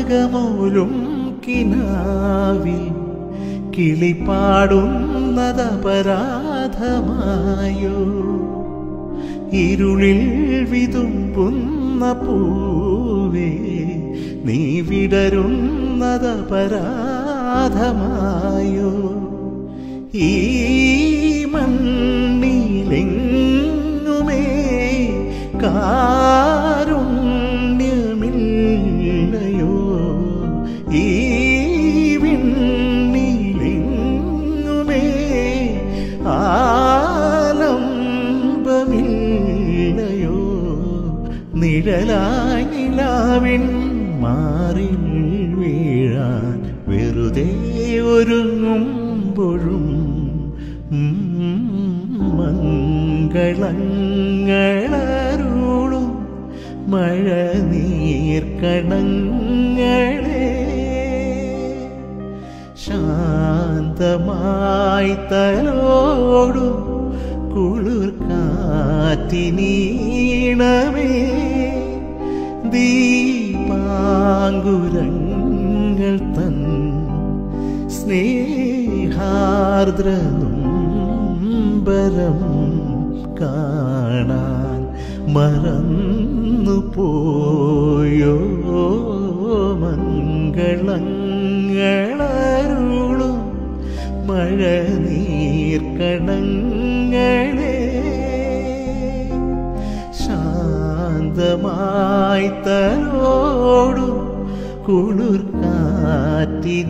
രാഗമോലും കിനാവിൽ ഇരുളിൽ വിതുമ്പുന്ന പൂവേ നീ വിടരുന്നതപരാധമായോ? ഈ മണ്ണിലെങ്ങുമേ കാരുണ്യമില്ലയോ ആലംബമില്ലയോ നിഴലായി മാറിൽ വീഴാൻ വെറുതെ ഒരുങ്ങുമ്പോഴും മംഗളങ്ങളരുളും മഴ നീർക്കണങ്ങളെ ശാന്തമായി തലോടും കുളിർ കാറ്റിനീണമേ ദീപാങ്കുരങ്ങൾ തൻ സ്നേഹാർദ്രനുംബരം കാണാൻ മറന്നു പോയോ മംഗളങ്ങളരുളും മഴ നീർക്കണങ്ങളെ ശാന്തമായി തലോടും കുളിർ കാറ്റിനീണമേ